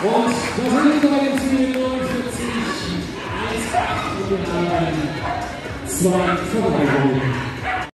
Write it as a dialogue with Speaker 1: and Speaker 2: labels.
Speaker 1: Und da sind wir bei den Ziel 49. 1, 2, 3, 2, 3, 3.